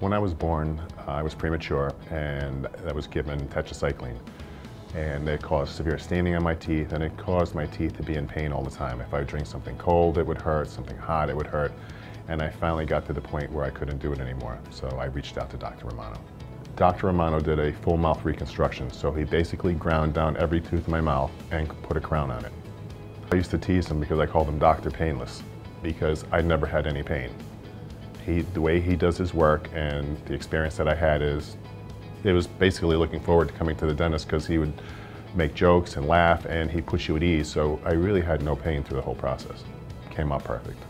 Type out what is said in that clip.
When I was born, I was premature and I was given tetracycline. And it caused severe staining on my teeth and it caused my teeth to be in pain all the time. If I would drink something cold, it would hurt, something hot, it would hurt. And I finally got to the point where I couldn't do it anymore. So I reached out to Dr. Romano. Dr. Romano did a full mouth reconstruction. So he basically ground down every tooth in my mouth and put a crown on it. I used to tease him because I called him Dr. Painless because I never had any pain. He, the way he does his work and the experience that I had is, it was basically looking forward to coming to the dentist because he would make jokes and laugh and he puts you at ease. So I really had no pain through the whole process. Came out perfect.